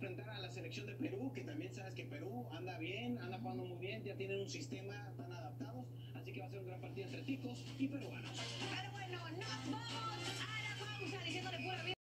enfrentar a la selección de Perú, que también sabes que Perú anda bien, anda jugando muy bien, ya tienen un sistema tan adaptados, así que va a ser un gran partido entre ticos y peruanos. Pero bueno, nos vamos a la pausa, diciéndole pura vida.